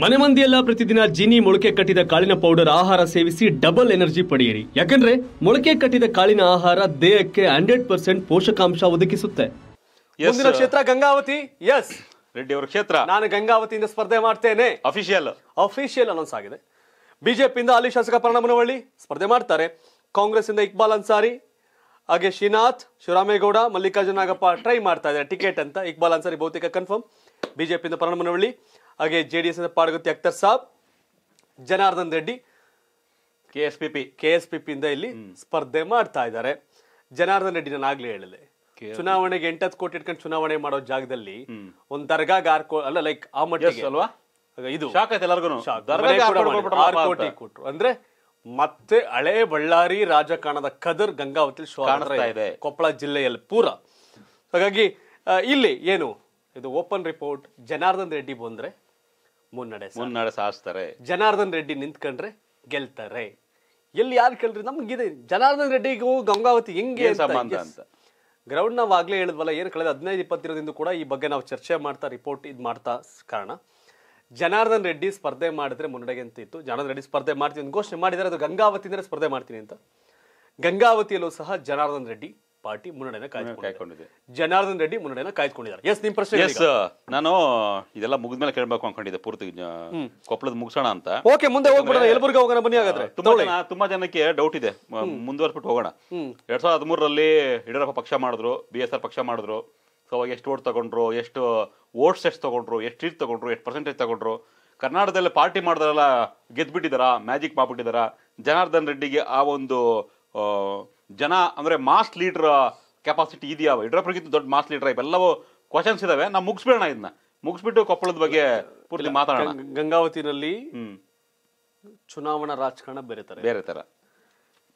ಮನೆ ಮಂದಿಯೆಲ್ಲ ಪ್ರತಿದಿನ ಜಿನಿ ಮೊಳಕೆ ಕಟ್ಟಿದ ಕಾಳಿನ ಪೌಡರ್ ಆಹಾರ ಸೇವಿಸಿ ಡಬಲ್ ಎನರ್ಜಿ ಪಡೆಯಿರಿ. ಯಾಕಂದ್ರೆ ಮೊಳಕೆ ಕಟ್ಟಿದ ಕಾಳಿನ ಆಹಾರ ದೇಹಕ್ಕೆ ಹಂಡ್ರೆಡ್ ಪರ್ಸೆಂಟ್ ಪೋಷಕಾಂಶ ಒದಗಿಸುತ್ತೆ. ಮುಂದಿನ ಕ್ಷೇತ್ರ ಗಂಗಾವತಿ? ಎಸ್ ರೆಡ್ಡಿ ಅವರ ಕ್ಷೇತ್ರ. ನಾನು ಗಂಗಾವತಿಯಿಂದ ಸ್ಪರ್ಧೆ ಮಾಡ್ತೇನೆ. ಅಫಿಷಿಯಲ್ ಅಫಿಷಿಯಲ್ ಅನೌನ್ಸ್ ಆಗಿದೆ. ಬಿಜೆಪಿಯಿಂದ ಅಲ್ಲಿ ಶಾಸಕ ಪ್ರಣಮನವಳ್ಳಿ ಸ್ಪರ್ಧೆ ಮಾಡ್ತಾರೆ. ಕಾಂಗ್ರೆಸ್ ಇಂದ ಇಕ್ಬಾಲ್ ಅನ್ಸಾರಿ ಹಾಗೆ ಶ್ರೀನಾಥ್ ಶಿವರಾಮೇಗೌಡ ಮಲ್ಲಿಕಾರ್ಜುನ ನಾಗಪ್ಪ ಟ್ರೈ ಮಾಡ್ತಾ ಇದ್ದಾರೆ. ಟಿಕೆಟ್ ಅಂತ ಇಕ್ಬಾಲ್ ಅನ್ಸಾರಿ ಬಹುತೇಕ ಕನ್ಫರ್ಮ್ ಬಿಜೆಪಿಯಿಂದ ಪ್ರಣಮನವಳ್ಳಿ ಹಾಗೆ J D S ಪಾಡಗುತ್ತಿ Akhtar Saab Janardhan Reddy K S P P K S P ಇಂದ ಇಲ್ಲಿ ಸ್ಪರ್ಧೆ ಮಾಡ್ತಾ ಇದ್ದಾರೆ. ಜನಾರ್ದನ್ ರೆಡ್ಡಿ ನಾನು ಆಗ್ಲೇ ಹೇಳಿದೆ ಚುನಾವಣೆಗೆ ಎಂಟತ್ತು ಕೋಟಿ ಇಟ್ಕೊಂಡು ಚುನಾವಣೆ ಮಾಡೋ ಜಾಗದಲ್ಲಿ ಒಂದ್ ದರ್ಗಾ ಆರ್ ಕೋ ಅಲ್ಲ ಲೈಕ್ ಆ ಮಟ್ಟಿಗೆ. ಅಲ್ವಾ? ಇದು. ಶಾಕ್ ಆಯ್ತು ಎಲ್ಲರಿಗೂ ಆರು. ಕೋಟಿ ಕೊಟ್ರು. ಅಂದ್ರೆ ಮತ್ತೆ ಹಳೆ ಬಳ್ಳಾರಿ ರಾಜಕಾರಣದ ಕದರ್ ಗಂಗಾವತಿ ಇದೆ. ಕೊಪ್ಪಳ ಜಿಲ್ಲೆಯಲ್ಲಿ ಪೂರ. ಹಾಗಾಗಿ ಇಲ್ಲಿ ಏನು? ಇದು ಓಪನ್ ರಿಪೋರ್ಟ್ ಜನಾರ್ದನ್ ರೆಡ್ಡಿ ಬಂದ್ರೆ ಮುನ್ನಡೆ ಮುನ್ನಡೆ ಸಾಧಿಸ್ತಾರೆ ಜನಾರ್ದನ್ ರೆಡ್ಡಿ ನಿಂತ್ಕೊಂಡ್ರೆ ಗೆಲ್ತಾರೆ. ಎಲ್ಲಿ ಯಾರು ಕೇಳ್ರಿ ನಮ್ಗಿದೆ ಜನಾರ್ದನ್ ರೆಡ್ಡಿಗೂ ಗಂಗಾವತಿ ಹೆಂಗೆ ಸಂಬಂಧ ಅಂತ? ಗ್ರೌಂಡ್ ನಾವು ಆಗ್ಲೇ ಹೇಳಿದ್ವಲ್ಲ ಏನು ಕಳೆದ ಹದಿನೈದು ಇಪ್ಪತ್ತು ದಿನದಿಂದ ಕೂಡ ಈ ಬಗ್ಗೆ ನಾವು ಚರ್ಚೆ ಮಾಡ್ತಾ ರಿಪೋರ್ಟ್ ಇದು ಮಾಡ್ತಾ ಕಾರಣ. ಜನಾರ್ದನ್ ರೆಡ್ಡಿ ಸ್ಪರ್ಧೆ ಮಾಡಿದ್ರೆ ಮುನ್ನಡೆಗೆ ಅಂತ ಇತ್ತು. ಜನಾರ್ದನ್ ರೆಡ್ಡಿ ಸ್ಪರ್ಧೆ ಮಾಡ್ತೀನಿ ಅಂತ ಘೋಷಣೆ ಮಾಡಿದರೆ ಅದು ಗಂಗಾವತಿಯಿಂದಲೇ ಸ್ಪರ್ಧೆ ಮಾಡ್ತೀನಿ ಅಂತ. ಗಂಗಾವತಿಯಲ್ಲೂ ಸಹ ಜನಾರ್ದನ್ ರೆಡ್ಡಿ ಪಾರ್ಟಿ ಮುನ್ನಡೆನ ಕಾಯ್ದುಕೊಂಡಿದೆ ಕಾಯ್ಕೊಂಡಿದೆ. ಜನಾರ್ದನ್ ರೆಡ್ಡಿ ಮುನ್ನಡೆನ ಕಾಯ್ದುಕೊಂಡಿದ್ದಾರೆ. ಎಸ್ ನಿಮ್ ಪ್ರಶ್ನೆ ಎಸ್ ನಾನು ಇದೆಲ್ಲ ಮುಗಿದ್ಮೇಲೆ ಕೇಳಬೇಕು ಅನ್ಕೊಂಡಿದ್ದೆ ಪೂರ್ತಿ ಕೊಪ್ಪಳದ ಮುಗಿಸೋಣ ಅಂತ. ಓಕೆ ಮುಂದೆ ಹೋಗ್ಬಿಡೋಣ. ಎಲ್ಬುರ್ಗ ಹೋಗೋಣ ಬನ್ನಿ ಹಾಗಾದ್ರೆ. ತುಂಬಾ ಜನ ತುಂಬಾ ಜನಕ್ಕೆ ಡೌಟ್ ಇದೆ. ಮುಂದುವರ್ಸ್ಬಿಟ್ಟು ಹೋಗೋಣ. ಎರಡ್ ಸಾವಿರದ ಹದಿಮೂರರಲ್ಲಿ ಯಡಿಯೂರಪ್ಪ ಪಕ್ಷ ಮಾಡಿದ್ರು ಬಿ ಎಸ್ ಆರ್ ಪಕ್ಷ ಮಾಡಿದ್ರು. ಸೊ ಅವಾಗ ಎಷ್ಟು ಓಟ್ ತಗೊಂಡ್ರು ಎಷ್ಟು ಓಟ್ಸ್ ಎಷ್ಟು ತಗೊಂಡ್ರು ಎಷ್ಟು ಸೀಟ್ ತಗೊಂಡ್ರು ಎಷ್ಟು ಪರ್ಸೆಂಟೇಜ್ ತಗೊಂಡ್ರು. ಕರ್ನಾಟಕದಲ್ಲಿ ಪಾರ್ಟಿ ಮಾಡಿದ್ರಲ್ಲ ಗೆದ್ಬಿಟ್ಟಿದಾರ ಮ್ಯಾಜಿಕ್ ಮಾಡ್ಬಿಟ್ಟಿದಾರ ಜನಾರ್ದನ್ ರೆಡ್ಡಿಗೆ ಆ ಒಂದು ಜನ ಅಂದ್ರೆ ಮಾಸ್ ಲೀಡರ್ ಕೆಪಾಸಿಟಿ ಇದೆಯಾ? ಯಡಿಯೂರಪ್ಪರಿಗಿಂತ ದೊಡ್ಡ ಮಾಸ್ ಲೀಡರ್ ಇವೆಲ್ಲವೂ ಕ್ವಶನ್ಸ್ ಇದಾವೆ. ನಾವು ಮುಗಿಸ್ಬಿಡೋಣ ಇದನ್ನ ಮುಗಿಸ್ಬಿಟ್ಟು ಕೊಪ್ಪಳದ ಬಗ್ಗೆ ಪೂರ್ತಿ ಮಾತಾಡೋಣ. ಗಂಗ್- ಗಂಗಾವತಿನಲ್ಲಿ ಚುನಾವಣಾ ರಾಜಕಾರಣ ಬೇರೆ ತರ ಬೇರೆ ತರ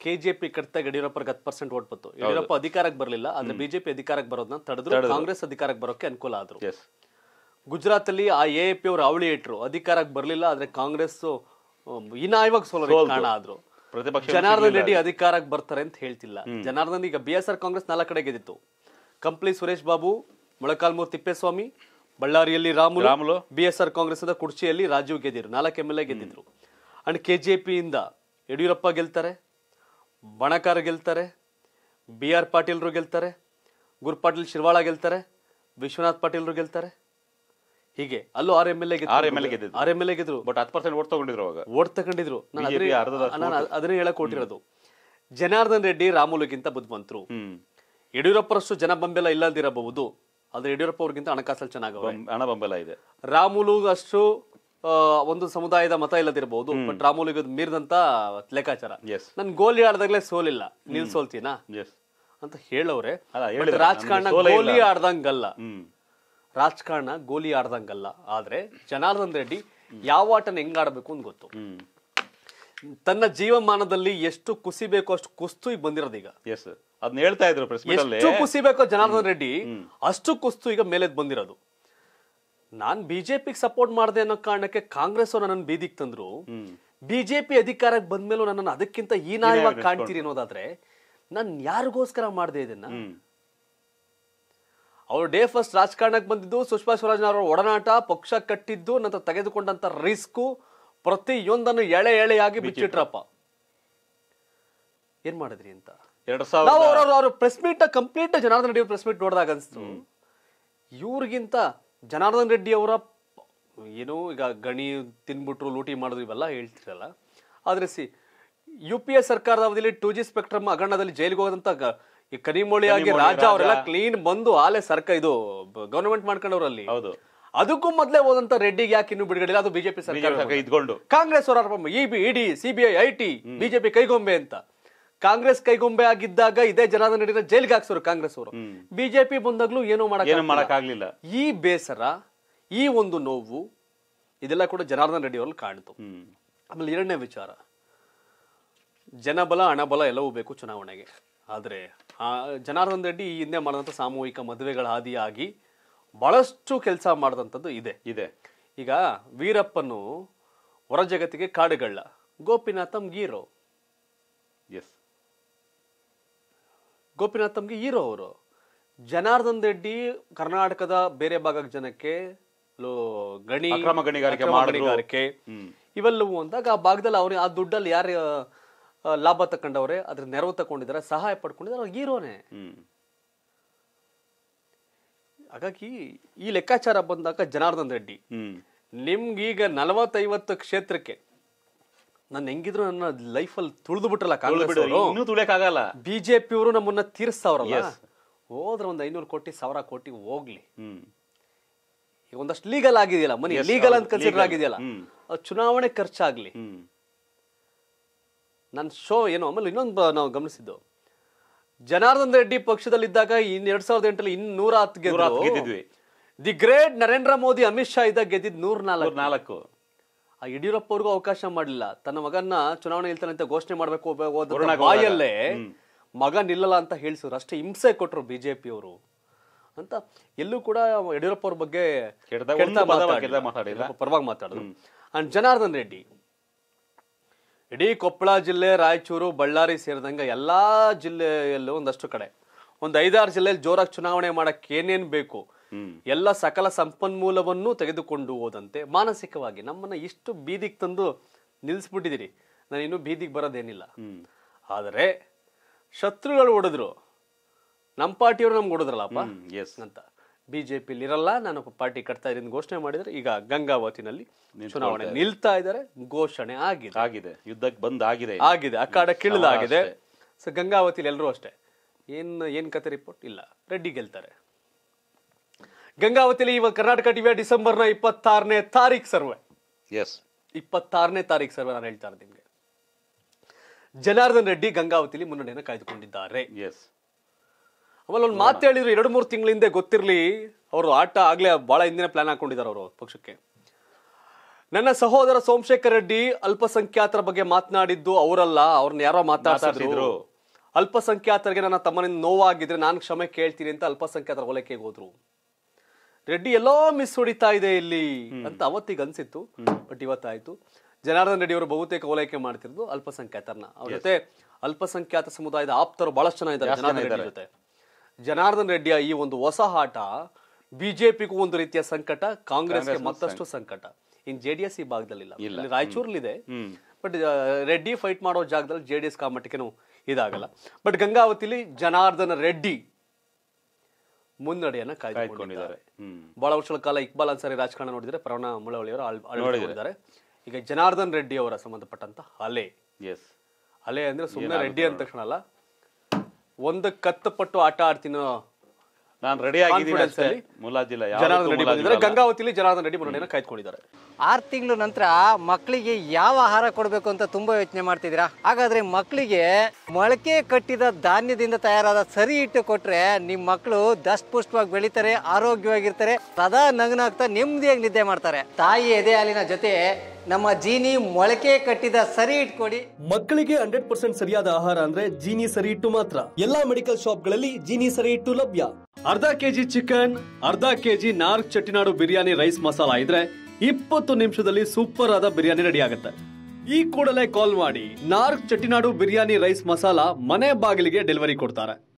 ಕೆಜೆಪಿ ಕಟ್ಟಾಗ ಯಡಿಯೂರಪ್ಪರಿಗೆ ಹತ್ತು ಪರ್ಸೆಂಟ್ ಓಟ್ ಬಂತು. ಯಡಿಯೂರಪ್ಪ ಅಧಿಕಾರಕ್ಕೆ ಬರಲಿಲ್ಲ ಆದ್ರೆ ಬಿಜೆಪಿ ಅಧಿಕಾರಕ್ಕೆ ಬರೋದನ್ನ ತಡೆದ್ರು ಕಾಂಗ್ರೆಸ್ ಅಧಿಕಾರಕ್ಕೆ ಬರೋಕೆ ಅನುಕೂಲ ಆದ್ರು. ಗುಜರಾತ್ ಅಲ್ಲಿ ಆ ಎ ಪಿ ಅವರು ಅವಳಿ ಇಟ್ರು ಅಧಿಕಾರಕ್ಕೆ ಬರಲಿಲ್ಲ ಆದ್ರೆ ಕಾಂಗ್ರೆಸ್ ಹೀನಾಯವಾಗಿ ಸೋಲೋರಿಗೆ ಕಾರಣ ಆದ್ರು. ಪ್ರತಿಪಕ್ಷ ಜನಾರ್ದನ್ ರೆಡ್ಡಿ ಅಧಿಕಾರಕ್ಕೆ ಬರ್ತಾರೆ ಅಂತ ಹೇಳ್ತಿಲ್ಲ. ಜನಾರ್ದನ್ ಈಗ ಬಿ ಎಸ್ ಆರ್ ಕಾಂಗ್ರೆಸ್ ನಾಲ್ಕು ಕಡೆ ಗೆದ್ದಿತ್ತು. ಕಂಪ್ಲಿ ಸುರೇಶ್ ಬಾಬು ಮೊಳಕಾಲ್ಮೂರು ತಿಪ್ಪೇಸ್ವಾಮಿ ಬಳ್ಳಾರಿಯಲ್ಲಿ Ramulu Ramulu. B S R Congress ಅಂತ ಕುರ್ಚಿಯಲ್ಲಿ ರಾಜೀವ್ ಗೆದ್ದಿದ್ರು ನಾಲ್ಕು ಎಂ ಎಲ್ ಎ ಗೆದ್ದಿದ್ರು. ಅಂಡ್ ಕೆ ಜೆ ಪಿಯಿಂದ ಇಂದ ಯಡಿಯೂರಪ್ಪ ಗೆಲ್ತಾರೆ ಬಣಕಾರ ಗೆಲ್ತಾರೆ ಬಿ ಆರ್ ಪಾಟೀಲ್ರು ಗೆಲ್ತಾರೆ ಗುರು ಪಾಟೀಲ್ ಶಿರ್ವಾಳ ಗೆಲ್ತಾರೆ ವಿಶ್ವನಾಥ್ ಪಾಟೀಲ್ರು ಗೆಲ್ತಾರೆ. ಹೀಗೆ. ಅಲ್ಲೂ R M L A R L ಗೆದ್ದಿದ್ರು. R M L A ಗೆದ್ರು ಬಟ್ ಹತ್ತು ಪರ್ಸೆಂಟ್ ಓಟ್ ತಗೊಂಡಿದ್ರು ಅವಾಗ. ಓಟ್ ತಗೊಂಡಿದ್ರು. ನಾನು ಅದನ್ನೇ- ಹೇಳಕ್ ಕೊಟ್ಟಿರೋದು ಜನಾರ್ದನ್ ರೆಡ್ಡಿ ರಾಮುಲುಗಿಂತ ಬುದ್ಧಿವಂತರು. ಯಡಿಯೂರಪ್ಪರಷ್ಟು ಜನ ಬೆಂಬಲ ಇಲ್ಲದಿರಬಹುದು. ಆದ್ರೆ ಯಡಿಯೂರಪ್ಪ ಅವ್ರಿಗಿಂತ ಹಣಕಾಸಲ್ಲಿ ಚೆನ್ನಾಗ ಹಣ ಬೆಂಬಲ ಇದೆ. ರಾಮುಲು ಅಷ್ಟು ಒಂದು ಸಮುದಾಯದ ಮತ ಇಲ್ಲದಿರಬಹುದು. ಬಟ್ ರಾಮುಲುಗೆ ಮೀರಿದಂತ ಲೆಕ್ಕಾಚಾರ. ನನ್ ಗೋಲಿ ಆಡ್ದಾಗ್ಲೇ ಸೋಲಿಲ್ಲ. ನೀನ್ ಸೋಲ್ತೀನಾ ಅಂತ ಹೇಳವ್ರೆ. ರಾಜಕಾರಣ ಗೋಲಿ ಆಡ್ದಂಗಲ್ಲ. ರಾಜಕಾರಣ ಗೋಲಿ ಆಡ್ದಂಗಲ್ಲ. ಆದ್ರೆ ಜನಾರ್ದನ್ ರೆಡ್ಡಿ ಯಾವ ಆಟನ ಹೆಂಗ್ ಆಡಬೇಕು ಅಂತ ಗೊತ್ತು. ತನ್ನ ಜೀವಮಾನದಲ್ಲಿ ಎಷ್ಟು ಕುಸಿಬೇಕು ಅಷ್ಟು ಕುಸ್ತು ಈಗ ಬಂದಿರೋದು ಈಗ. ಎಸ್ ಅದನ್ನ ಹೇಳ್ತಾ ಇದ್ರು ಕುಸಿ ಎಷ್ಟು ಕುಸಿಬೇಕೋ ಜನಾರ್ದನ್ ರೆಡ್ಡಿ ಅಷ್ಟು ಕುಸ್ತು ಈಗ ಮೇಲೆ ಬಂದಿರೋದು. ನಾನ್ ಬಿಜೆಪಿಗೆ ಸಪೋರ್ಟ್ ಮಾಡಿದೆ ಅನ್ನೋ ಕಾರಣಕ್ಕೆ ಕಾಂಗ್ರೆಸ್ ಅವ್ರು ನನ್ನ ಬೀದಿಗೆ ತಂದ್ರು. ಬಿಜೆಪಿ ಅಧಿಕಾರಕ್ಕೆ ಬಂದ್ಮೇಲೂ ನನ್ನನ್ನು ಅದಕ್ಕಿಂತ ಈ ಹೀನಾಯವಾಗಿ ಕಾಣ್ತೀರಿ ಅನ್ನೋದಾದ್ರೆ ನಾನು ಯಾರಿಗೋಸ್ಕರ ಮಾಡಿದೆ ಇದನ್ನ? ಅವ್ರು ಡೇ ಫಸ್ಟ್ ರಾಜಕಾರಣಕ್ಕೆ ಬಂದಿದ್ದು ಸುಷ್ಮಾ ಸ್ವರಾಜ್ ಅವರ ಒಡನಾಟ ಪಕ್ಷ ಕಟ್ಟಿದ್ದು ನಂತರ ತೆಗೆದುಕೊಂಡಂತ ರಿಸ್ಕು ಪ್ರತಿಯೊಂದನ್ನು ಎಳೆ ಎಳೆಯಾಗಿ ಬಿಚ್ಚಿಟ್ರಪ್ಪ. ಏನ್ ಮಾಡಿದ್ರಿ ಅಂತ? ಎರಡ್ ಅವ್ರ ಅವ್ರ press meet complete Janardhan Reddy press meet ನೋಡಿದಾಗ ಅನ್ಸ್ತು. ಇವ್ರಿಗಿಂತ ಜನಾರ್ದನ್ ರೆಡ್ಡಿ ಅವರ ಏನು ಈಗ ಗಣಿ ತಿನ್ಬಿಟ್ರು ಲೂಟಿ ಮಾಡಿದ್ರು ಇವೆಲ್ಲ ಹೇಳ್ತಿರಲ್ಲ. ಆದ್ರೆ ಸಿ ಯು ಪಿ ಎ ಸರ್ಕಾರದ ಅವಧಿಯಲ್ಲಿ ಟೂ ಜಿ ಸ್ಪೆಕ್ಟ್ರಮ್ ಹಗರಣದಲ್ಲಿ ಜೈಲಿಗೆ ಹೋದಂತ ಗ- ಈ ಕನಿಮೋಳಿ ಆಗಿ ರಾಜ. ಅವರೆಲ್ಲ ಕ್ಲೀನ್ ಬಂದು ಆಲೆ ಸರ್ಕ ಇದು ಗವರ್ನಮೆಂಟ್ ಮಾಡ್ಕೊಂಡವ್ರಲ್ಲಿ. ಹೌದು. ಅದಕ್ಕೂ ಮೊದಲೇ ಹೋದಂತ ರೆಡ್ಡಿಗೆ ಯಾಕೆ ಇನ್ನೂ ಬಿಡುಗಡೆ ಇಲ್ಲ ಅದು ಬಿಜೆಪಿ ಸರ್ಕಾರ ಇದ್ಕೊಂಡು ಕಾಂಗ್ರೆಸ್ ಅವರ IB ED CBI IT BJP ಕೈಗೊಂಬೆ ಅಂತ. ಕಾಂಗ್ರೆಸ್ ಕೈಗೊಂಬೆ ಆಗಿದ್ದಾಗ ಇದೇ ಜನಾದ ನಡೀನ ಜೈಲ್ಗೆ ಹಾಕ್ಸೋರು ಕಾಂಗ್ರೆಸ್ ಅವರು. ಬಿಜೆಪಿ ಬಂದಾಗ್ಲೂ ಏನೋ ಏನು ಮಾಡಕ್ ಮಾಡಕ್ ಆಗ್ಲಿಲ್ಲ ಈ ಬೇಸರ ಈ ಒಂದು ನೋವು ಇದೆಲ್ಲ ಕೂಡ ಜನಾರ್ದನ್ ರೆಡ್ಡಿ ಅವರಲ್ಲಿ ಕಾಣ್ತು. ಆಮೇಲೆ ಎರಡನೇ ವಿಚಾರ. ಜನಬಲ ಹಣಬಲ ಎಲ್ಲವೂ ಬೇಕು ಚುನಾವಣೆಗೆ. ಆದರೆ ಜನಾರ್ದನ್ ರೆಡ್ಡಿ ಈ ಹಿಂದೆ ಮಾಡಿದಂಥ ಸಾಮೂಹಿಕ ಮದುವೆಗಳ ಹಾದಿಯಾಗಿ ಬಹಳಷ್ಟು ಕೆಲಸ ಮಾಡಿದಂಥದ್ದು ಇದೆ ಇದೆ. ಈಗ ವೀರಪ್ಪನು ಹೊರ ಜಗತ್ತಿಗೆ ಕಾಡುಗಳ್ಳ. ಗೋಪಿನಾಥಂ ಗೀರೋ ಎಸ್ ಗೋಪಿನಾಥಂಗೆ ಹೀರೋ ಅವರು. ಜನಾರ್ದನ್ ರೆಡ್ಡಿ ಕರ್ನಾಟಕದ ಬೇರೆ ಭಾಗದ ಜನಕ್ಕೆ ಗಣಿ ಗಣಿಗಾರಿಕೆ ಇವೆಲ್ಲವೂ ಅಂದಾಗ ಆ ಭಾಗದಲ್ಲಿ ಅವ್ರಿಗೆ ಆ ದುಡ್ಡಲ್ಲಿ ಯಾರು ಲಾಭ ತಕೊಂಡವ್ರೆ ಅದ್ರ ನೆರವು ತಕೊಂಡಿದ್ದಾರೆ ಸಹಾಯ ಪಡ್ಕೊಂಡಿದ್ದಾರೆ ಅವ್ರು ಹೀರೋನೆ. ಹ್ಮ್. ಹಾಗಾಗಿ ಈ ಲೆಕ್ಕಾಚಾರ ಬಂದಾಗ ಜನಾರ್ದನ್ ರೆಡ್ಡಿ ನಿಮ್ಗೀಗ ನಲವತ್ತೈವತ್ತು ಕ್ಷೇತ್ರಕ್ಕೆ ನಾನು ಹೆಂಗಿದ್ರು ನನ್ನ ಲೈಫಲ್ಲಿ ತುಳಿದು ಬಿಟ್ರಲ್ಲ ಕಾಂಗ್ರೆಸ್ ತುಳಿಯಕ್ಕಾಗಲ್ಲ. ಬಿಜೆಪಿ ಅವರು ನಮ್ಮನ್ನ ತೀರಿಸ್ತಾವ್ರಲ್ಲ. ಹೋದ್ರೆ ಒಂದ್ ಐನೂರು ಕೋಟಿ ಸಾವಿರ ಕೋಟಿ ಹೋಗ್ಲಿ. ಒಂದಷ್ಟು ಲೀಗಲ್ ಆಗಿದೆಯಲ್ಲ ಮನಿ ಲೀಗಲ್ ಅಂತ ಕನ್ಸಿಡರ್ ಆಗಿದೆಯಲ್ಲ. ಚುನಾವಣೆ ಖರ್ಚಾಗ್ಲಿ. ನನ್ನ ಶೋ ಏನು ಆಮೇಲೆ ಇನ್ನೊಂದು ನಾವು ಗಮನಿಸಿದ್ದು. ಜನಾರ್ದನ್ ರೆಡ್ಡಿ ಪಕ್ಷದಲ್ಲಿದ್ದಾಗ ಇನ್ ಎರಡ್ ಸಾವಿರದ ಎಂಟಲ್ಲಿ ಇನ್ ನೂರ ಹತ್ತು ಗೆದ್ದಿದ್ವಿ. ದಿ ಗ್ರೇಟ್ ನರೇಂದ್ರ ಮೋದಿ ಅಮಿತ್ ಶಾ ಇದ್ದಾಗ ಗೆದ್ದಿದ್ ನೂರ ನಾಲ್ಕು. ನಾಲ್ಕು ಆ ಯಡಿಯೂರಪ್ಪ ಅವ್ರಿಗೂ ಅವಕಾಶ ಮಾಡಲಿಲ್ಲ. ತನ್ನ ಮಗನ ಚುನಾವಣೆ ನಿಲ್ತಾನೆ ಅಂತ ಘೋಷಣೆ ಮಾಡಬೇಕು ಬಾಯಲ್ಲೇ ಮಗ ನಿಲ್ಲಲ್ಲ ಅಂತ ಹೇಳಿಸಿದ್ರು. ಅಷ್ಟೇ ಹಿಂಸೆ ಕೊಟ್ಟರು ಬಿಜೆಪಿ ಅವರು. ಅಂತ ಎಲ್ಲೂ ಕೂಡ ಯಡಿಯೂರಪ್ಪ ಅವ್ರ ಬಗ್ಗೆ ಪರವಾಗಿ ಮಾತಾಡಿದ್ರು ಅಂಡ್ ಜನಾರ್ದನ್ ರೆಡ್ಡಿ ಇಡೀ ಕೊಪ್ಪಳ ಜಿಲ್ಲೆ ರಾಯಚೂರು ಬಳ್ಳಾರಿ ಸೇರಿದಂಗೆ ಎಲ್ಲಾ ಜಿಲ್ಲೆಯಲ್ಲೂ ಒಂದಷ್ಟು ಕಡೆ. ಒಂದು ಐದಾರು ಜಿಲ್ಲೆಯಲ್ಲಿ ಜೋರಾಗಿ ಚುನಾವಣೆ ಮಾಡಕ್ಕೆ ಏನೇನ್ ಬೇಕು ಎಲ್ಲ ಸಕಲ ಸಂಪನ್ಮೂಲವನ್ನು ತೆಗೆದುಕೊಂಡು ಹೋದಂತೆ ಮಾನಸಿಕವಾಗಿ ನಮ್ಮನ್ನ ಇಷ್ಟು ಬೀದಿಗೆ ತಂದು ನಿಲ್ಲಿಸ್ಬಿಟ್ಟಿದ್ದೀರಿ ನಾನು ಇನ್ನೂ ಬೀದಿಗೆ ಬರೋದೇನಿಲ್ಲ. ಆದರೆ ಶತ್ರುಗಳು ಹೊಡೆದ್ರು ನಮ್ಮ ಪಾರ್ಟಿಯವರು ನಮ್ಗೆ ಹೊಡೆದ್ರಲ್ಲಪ್ಪ ಎಸ್ ಅಂತ. ಬಿಜೆಪಿಲಿ ಪಿಲಿರಲ್ಲ ನಾನು ಪಾರ್ಟಿ ಕಟ್ತಾ ಇದ್ದೀನಿ ಘೋಷಣೆ ಮಾಡಿದರೆ ಈಗ ಗಂಗಾವತಿನಲ್ಲಿ ಚುನಾವಣೆ ನಿಲ್ತಾ ಇದ್ದಾರೆ ಘೋಷಣೆ ಆಗಿದೆ. ಆಗಿದೆ. ಯುದ್ಧಕ್ಕೆ ಬಂದ್ ಆಗಿದೆ. ಆಗಿದೆ ಅಖಾಡ ಕಿಳಿದಾಗಿದೆ. ಸೊ ಗಂಗಾವತಿಲಿ ಎಲ್ಲರೂ ಅಷ್ಟೇ. ಏನ್ ಏನ್ ಕತೆ ರಿಪೋರ್ಟ್ ಇಲ್ಲ. ರೆಡ್ಡಿ ಗೆಲ್ತಾರೆ. ಗಂಗಾವತಿಲಿ ಇವಾಗ ಕರ್ನಾಟಕ ಟಿವಿಯ ಡಿಸೆಂಬರ್ನ ಇಪ್ಪತ್ತಾರನೇ ತಾರೀಕು ಸರ್ವೆ. ಎಸ್ ಇಪ್ಪತ್ತಾರನೇ ತಾರೀಕು ಸರ್ವೆ ನಾನು ಹೇಳ್ತಾ ಇರೋದು ನಿಮ್ಗೆ. ಜನಾರ್ದನ್ ರೆಡ್ಡಿ ಗಂಗಾವತಿಲಿ ಮುನ್ನಡೆಯನ್ನು ಕಾಯ್ದುಕೊಂಡಿದ್ದಾರೆ. ಎಸ್ ಆಮೇಲೆ ಒಂದು ಮಾತು ಹೇಳಿದ್ರು ಎರಡು ಮೂರು ತಿಂಗಳ ಹಿಂದೆ ಗೊತ್ತಿರಲಿ. ಅವರು ಆಟ ಆಗ್ಲೇ ಭಾಳ ಹಿಂದಿನ ಪ್ಲಾನ್ ಹಾಕೊಂಡಿದ್ದಾರೆ ಅವರು ಪಕ್ಷಕ್ಕೆ. ನನ್ನ ಸಹೋದರ ಸೋಮಶೇಖರ್ ರೆಡ್ಡಿ ಅಲ್ಪಸಂಖ್ಯಾತರ ಬಗ್ಗೆ ಮಾತನಾಡಿದ್ದು ಅವರಲ್ಲ ಅವ್ರನ್ನ ಯಾರೋ ಮಾತಾಡ್ಸಿದ್ರು. ಅಲ್ಪಸಂಖ್ಯಾತರಿಗೆ ನನ್ನ ತಮ್ಮನಿಂದ ನೋವಾಗಿದ್ರೆ ನಾನು ಕ್ಷಮೆ ಕೇಳ್ತೀನಿ ಅಂತ ಅಲ್ಪಸಂಖ್ಯಾತರ ಹೊಲಕ್ಕೆ ಹೋದ್ರು. ರೆಡ್ಡಿ ಎಲ್ಲೋ ಮಿಸ್ ಹೊಡಿತಾ ಇದೆ ಇಲ್ಲಿ ಅಂತ ಅವತ್ತಿಗೆ ಅನ್ಸಿತ್ತು ಬಟ್ ಇವತ್ತಾಯ್ತು. ಜನಾರ್ದನ್ ರೆಡ್ಡಿ ಅವರು ಬಹುತೇಕ ಓಲೈಕೆ ಮಾಡ್ತಿರೋದು ಅಲ್ಪಸಂಖ್ಯಾತರನ್ನ ಅವ್ರ ಜೊತೆ ಅಲ್ಪಸಂಖ್ಯಾತ ಸಮುದಾಯದ ಆಪ್ತರು ಬಹಳಷ್ಟು ಜನ ಇದ್ದಾರೆ. ಜೊತೆ. ಜನಾರ್ದನ್ ರೆಡ್ಡಿಯ ಈ ಒಂದು ಹೊಸ ಆಟ ಬಿಜೆಪಿಗೂ ಒಂದು ರೀತಿಯ ಸಂಕಟ ಕಾಂಗ್ರೆಸ್ಗೆ ಮತ್ತಷ್ಟು ಸಂಕಟ. ಇನ್ ಜೆಡಿಎಸ್ ಈ ಭಾಗದಲ್ಲಿಲ್ಲ ಇಲ್ಲಿ. ರಾಯಚೂರ್ಲಿದೆ ಹ್ಮ್ ಬಟ್ ರೆಡ್ಡಿ ಫೈಟ್ ಮಾಡೋ ಜಾಗದಲ್ಲಿ ಜೆ ಡಿ ಎಸ್ ಇದಾಗಲ್ಲ. ಬಟ್ ಗಂಗಾವತಿಲಿ ಜನಾರ್ದನ ರೆಡ್ಡಿ ಮುನ್ನಡೆಯನ್ನ ಕಾಯ್ದುಕೊಂಡಿದ್ದಾರೆ. ಕೊಂಡಿದ್ದಾರೆ ಬಹಳ ವರ್ಷಗಳ ಕಾಲ ಇಕ್ಬಾಲ್ ಅನ್ಸಾರಿ ರಾಜಕಾರಣ ನೋಡಿದ್ರೆ ಪ್ರವಣ ಮುಳವಳ್ಳಿಯವರು ಅಳವಡಿಸಿದ್ದಾರೆ ಈಗ ಜನಾರ್ದನ್ ರೆಡ್ಡಿ ಅವರ ಸಂಬಂಧಪಟ್ಟಂತ ಅಲೆ ಎಸ್ ಅಲೆ ಅಂದ್ರೆ ಸುಮ್ಮನೆ ರೆಡ್ಡಿ ಅಂದ ತಕ್ಷಣ ಅಲ್ಲ ಒಂದು ಕತ್ತು ಪಟ್ಟು ಆಟ ಆಡ್ತೀನೋ ನಾನು ರೆಡಿ ಆಗಿದ್ದೀನಿ Confidence ಅಷ್ಟೇ ಅಲ್ಲಿ ಮುಲಾಜಿಲ್ಲ ಜನಾರ್ದನ್ ರೆಡ್ಡಿ ಬಂದಿದ್ದಾರೆ. ಗಂಗಾವತಿಲಿ ಜನಾರ್ದನ್ ರೆಡ್ಡಿ ಮುನ್ನಡೆಯನ್ನ ಕಾಯ್ದುಕೊಂಡಿದ್ದಾರೆ. ಆರು ತಿಂಗಳು ನಂತರ ಮಕ್ಕಳಿಗೆ ಯಾವ ಆಹಾರ ಕೊಡಬೇಕು ಅಂತ ತುಂಬಾ ಯೋಚನೆ ಮಾಡ್ತಿದ್ದೀರಾ? ಹಾಗಾದ್ರೆ ಮಕ್ಕಳಿಗೆ ಮೊಳಕೆ ಕಟ್ಟಿದ ಧಾನ್ಯದಿಂದ ತಯಾರಾದ ಸರಿ ಹಿಟ್ಟು ಕೊಟ್ರೆ ನಿಮ್ಮ ಮಕ್ಕಳು ದಷ್ಟಪುಷ್ಟವಾಗಿ ಬೆಳಿತಾರೆ ಆರೋಗ್ಯವಾಗಿರ್ತಾರೆ ಸದಾ ನಗನಾಗ್ತಾ ನೆಮ್ಮದಿಯಾಗಿ ನಿದ್ದೆ ಮಾಡ್ತಾರೆ. ತಾಯಿ ಎದೆ ಹಾಲಿನ ಜೊತೆ ನಮ್ಮ ಜೀನಿ ಮೊಳಕೆ ಕಟ್ಟಿದ ಸರಿ ಇಟ್ಕೊಡಿ. ಮಕ್ಕಳಿಗೆ ಹಂಡ್ರೆಡ್ ಪರ್ಸೆಂಟ್ ಸರಿಯಾದ ಆಹಾರ ಅಂದ್ರೆ ಜೀನಿ ಸರಿ ಇಟ್ಟು ಮಾತ್ರ. ಎಲ್ಲಾ ಮೆಡಿಕಲ್ ಶಾಪ್ಗಳಲ್ಲಿ ಜೀನಿ ಸರಿ ಇಟ್ಟು ಲಭ್ಯ. ಅರ್ಧ ಕೆಜಿ ಚಿಕನ್, ಅರ್ಧ ಕೆಜಿ ನಾರ್ಕ್ ಚಟ್ಟಿನಾಡು ಬಿರಿಯಾನಿ ರೈಸ್ ಮಸಾಲ ಇದ್ರೆ ಇಪ್ಪತ್ತು ನಿಮಿಷದಲ್ಲಿ ಸೂಪರ್ ಆದ ಬಿರಿಯಾನಿ ರೆಡಿ ಆಗುತ್ತೆ. ಈ ಕೂಡಲೇ ಕಾಲ್ ಮಾಡಿ ನಾರ್ಕ್ ಚಟ್ಟಿನಾಡು ಬಿರಿಯಾನಿ ರೈಸ್ ಮಸಾಲ ಮನೆ ಬಾಗಿಲಿಗೆ ಡೆಲಿವರಿ ಕೊಡ್ತಾರೆ.